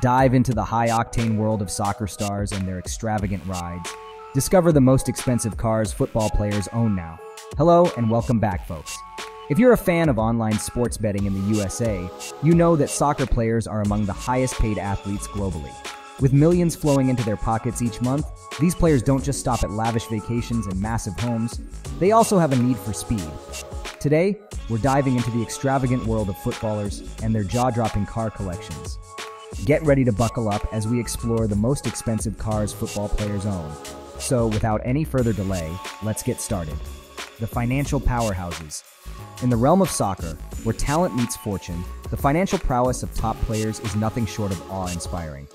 Dive into the high octane world of soccer stars and their extravagant rides. Discover the most expensive cars football players own now. Hello, and welcome back, folks. If you're a fan of online sports betting in the USA, you know that soccer players are among the highest paid athletes globally. With millions flowing into their pockets each month, these players don't just stop at lavish vacations and massive homes, they also have a need for speed. Today, we're diving into the extravagant world of footballers and their jaw dropping car collections. Get ready to buckle up as we explore the most expensive cars football players own. So, without any further delay, let's get started. The financial powerhouses. In the realm of soccer, where talent meets fortune, the financial prowess of top players is nothing short of awe inspiring.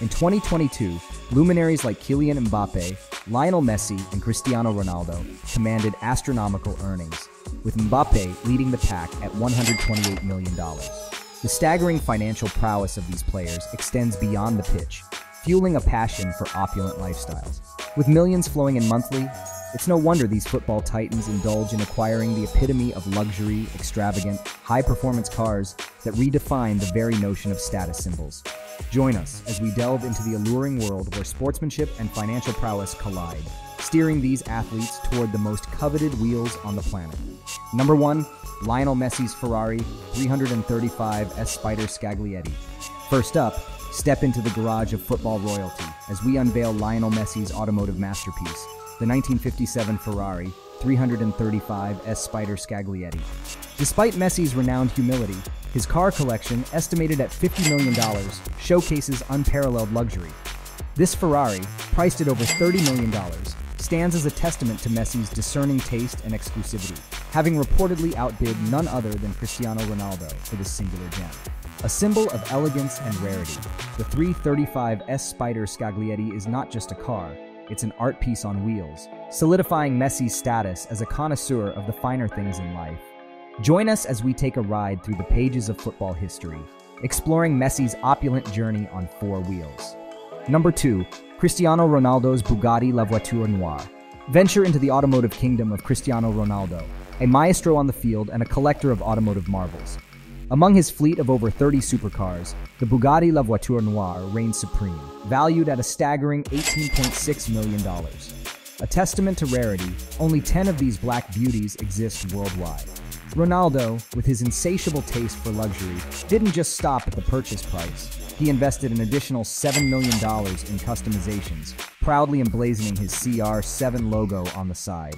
In 2022, luminaries like Kylian Mbappe, Lionel Messi, and Cristiano Ronaldo commanded astronomical earnings, with Mbappe leading the pack at $128 million. The staggering financial prowess of these players extends beyond the pitch, fueling a passion for opulent lifestyles. With millions flowing in monthly, it's no wonder these football titans indulge in acquiring the epitome of luxury, extravagant, high performance cars that redefine the very notion of status symbols. Join us as we delve into the alluring world where sportsmanship and financial prowess collide, steering these athletes toward the most coveted wheels on the planet. Number one, Lionel Messi's Ferrari 335 S Spider Scaglietti. First up, step into the garage of football royalty as we unveil Lionel Messi's automotive masterpiece, the 1957 Ferrari 335 S Spider Scaglietti. Despite Messi's renowned humility, his car collection, estimated at $50 million, showcases unparalleled luxury. This Ferrari, priced at over $30 million, stands as a testament to Messi's discerning taste and exclusivity, having reportedly outbid none other than Cristiano Ronaldo for this singular gem. A symbol of elegance and rarity, the 335 S Spider Scaglietti is not just a car, it's an art piece on wheels, solidifying Messi's status as a connoisseur of the finer things in life. Join us as we take a ride through the pages of football history, exploring Messi's opulent journey on four wheels. Number 2. Cristiano Ronaldo's Bugatti La Voiture Noire. Venture into the automotive kingdom of Cristiano Ronaldo, a maestro on the field and a collector of automotive marvels. Among his fleet of over 30 supercars, the Bugatti La Voiture Noire reigns supreme, valued at a staggering $18.6 million. A testament to rarity, only 10 of these black beauties exist worldwide. Ronaldo, with his insatiable taste for luxury, didn't just stop at the purchase price. He invested an additional $7 million in customizations, proudly emblazoning his CR7 logo on the side.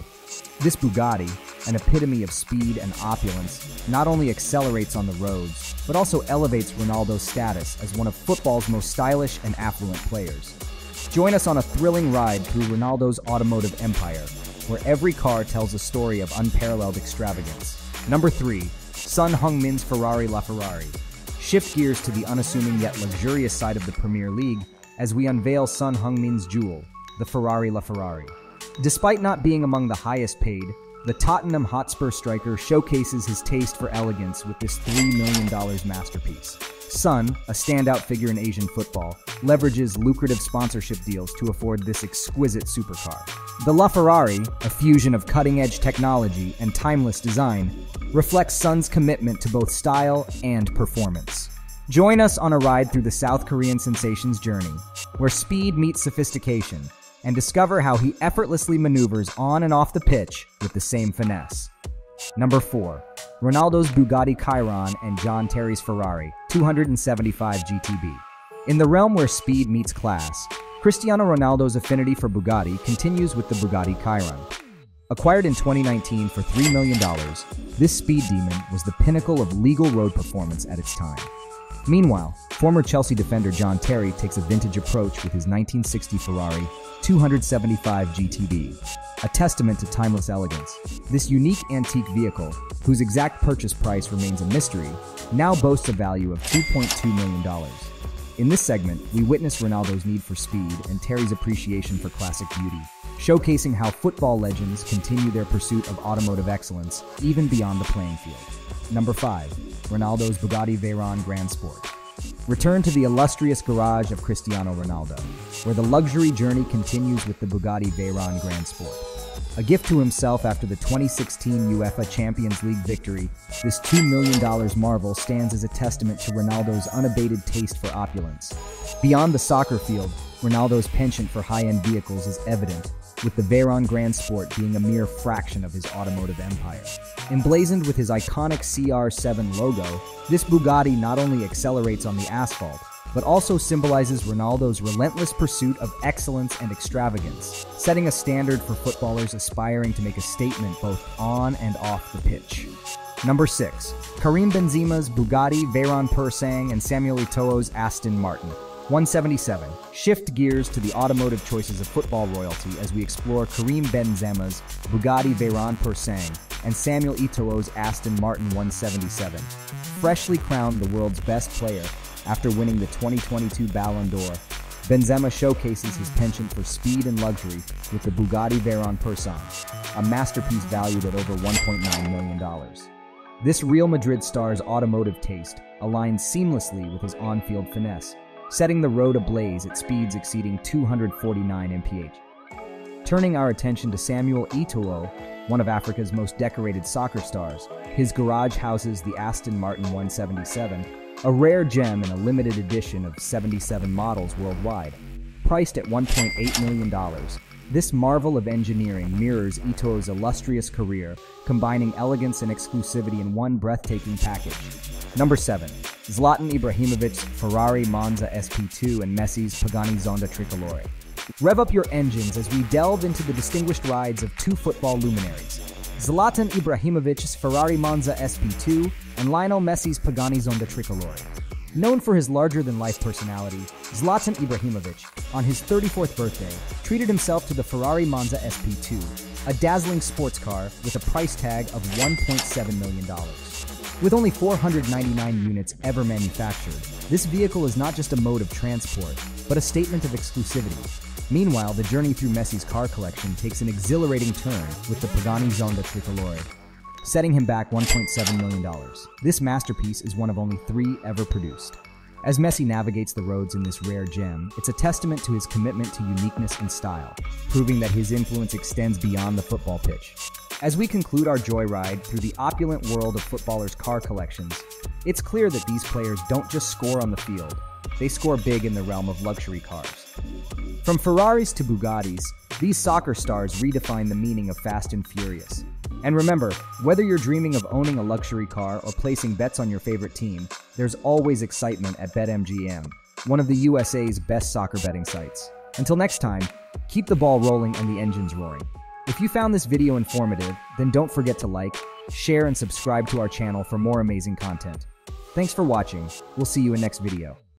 This Bugatti, an epitome of speed and opulence, not only accelerates on the roads, but also elevates Ronaldo's status as one of football's most stylish and affluent players. Join us on a thrilling ride through Ronaldo's automotive empire, where every car tells a story of unparalleled extravagance. Number 3. Son Heung-min's Ferrari LaFerrari. Shift gears to the unassuming yet luxurious side of the Premier League as we unveil Son Heung-min's jewel, the Ferrari LaFerrari. Despite not being among the highest paid, the Tottenham Hotspur striker showcases his taste for elegance with this $3 million masterpiece. Son, a standout figure in Asian football, leverages lucrative sponsorship deals to afford this exquisite supercar. The LaFerrari, a fusion of cutting edge technology and timeless design, reflects Son's commitment to both style and performance. Join us on a ride through the South Korean sensation's journey, where speed meets sophistication, and discover how he effortlessly maneuvers on and off the pitch with the same finesse. Number 4. Ronaldo's Bugatti Chiron and John Terry's Ferrari 275 GTB. In the realm where speed meets class, Cristiano Ronaldo's affinity for Bugatti continues with the Bugatti Chiron. Acquired in 2019 for $3 million, this speed demon was the pinnacle of legal road performance at its time. Meanwhile, former Chelsea defender John Terry takes a vintage approach with his 1960 Ferrari 275 GTB, a testament to timeless elegance. This unique antique vehicle, whose exact purchase price remains a mystery, now boasts a value of $2.2 million. In this segment, we witness Ronaldo's need for speed and Terry's appreciation for classic beauty, showcasing how football legends continue their pursuit of automotive excellence even beyond the playing field. Number 5. Ronaldo's Bugatti Veyron Grand Sport. Return to the illustrious garage of Cristiano Ronaldo, where the luxury journey continues with the Bugatti Veyron Grand Sport. A gift to himself after the 2016 UEFA Champions League victory, this $2 million marvel stands as a testament to Ronaldo's unabated taste for opulence. Beyond the soccer field, Ronaldo's penchant for high-end vehicles is evident, with the Veyron Grand Sport being a mere fraction of his automotive empire. Emblazoned with his iconic CR7 logo, this Bugatti not only accelerates on the asphalt, but also symbolizes Ronaldo's relentless pursuit of excellence and extravagance, setting a standard for footballers aspiring to make a statement both on and off the pitch. Number 6. Karim Benzema's Bugatti Veyron Pur Sang and Samuel Eto'o's Aston Martin. 177. Shift gears to the automotive choices of football royalty as we explore Karim Benzema's Bugatti Veyron Pur Sang and Samuel Eto'o's Aston Martin 177. Freshly crowned the world's best player, after winning the 2022 Ballon d'Or, Benzema showcases his penchant for speed and luxury with the Bugatti Veyron Pur Sang, a masterpiece valued at over $1.9 million. This Real Madrid star's automotive taste aligns seamlessly with his on-field finesse, setting the road ablaze at speeds exceeding 249 mph. Turning our attention to Samuel Eto'o, one of Africa's most decorated soccer stars, his garage houses the Aston Martin 177, a rare gem in a limited edition of 77 models worldwide. Priced at $1.8 million, this marvel of engineering mirrors Eto'o's illustrious career, combining elegance and exclusivity in one breathtaking package. Number 7. Zlatan Ibrahimovic's Ferrari Monza SP2 and Messi's Pagani Zonda Tricolore. Rev up your engines as we delve into the distinguished rides of two football luminaries, Zlatan Ibrahimovic's Ferrari Monza SP2, and Lionel Messi's Pagani Zonda Tricolore. Known for his larger-than-life personality, Zlatan Ibrahimovic, on his 34th birthday, treated himself to the Ferrari Monza SP2, a dazzling sports car with a price tag of $1.7 million. With only 499 units ever manufactured, this vehicle is not just a mode of transport, but a statement of exclusivity, Meanwhile, the journey through Messi's car collection takes an exhilarating turn with the Pagani Zonda Tricolore, setting him back $1.7 million. This masterpiece is one of only three ever produced. As Messi navigates the roads in this rare gem, it's a testament to his commitment to uniqueness and style, proving that his influence extends beyond the football pitch. As we conclude our joyride through the opulent world of footballers' car collections, it's clear that these players don't just score on the field, they score big in the realm of luxury cars. From Ferraris to Bugattis, these soccer stars redefine the meaning of fast and furious. And remember, whether you're dreaming of owning a luxury car or placing bets on your favorite team, there's always excitement at BetMGM, one of the USA's best soccer betting sites. Until next time, keep the ball rolling and the engines roaring. If you found this video informative, then don't forget to like, share, and subscribe to our channel for more amazing content. Thanks for watching. We'll see you in next video.